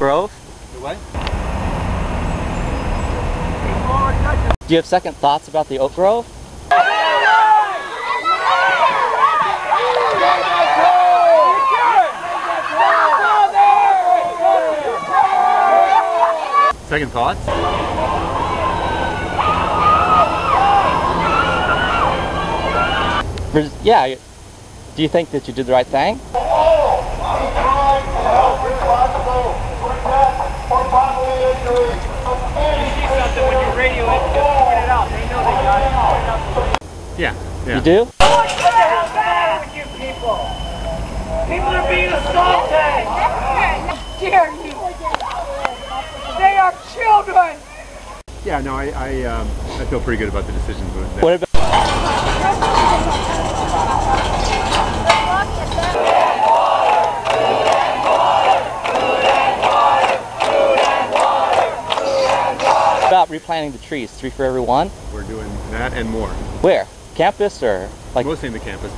Grove? The what? Do you have second thoughts about the Oak Grove? Second thoughts? Yeah, do you think that you did the right thing? Yeah. Yeah. You do? What the hell's the matter with you people? People are being assaulted! How dare you! They are children! Yeah. No, I I, um, I feel pretty good about the decision. What about about replanting the trees? Three for every one? we're doing that and more. Where? Campus or like Mostly in the campus.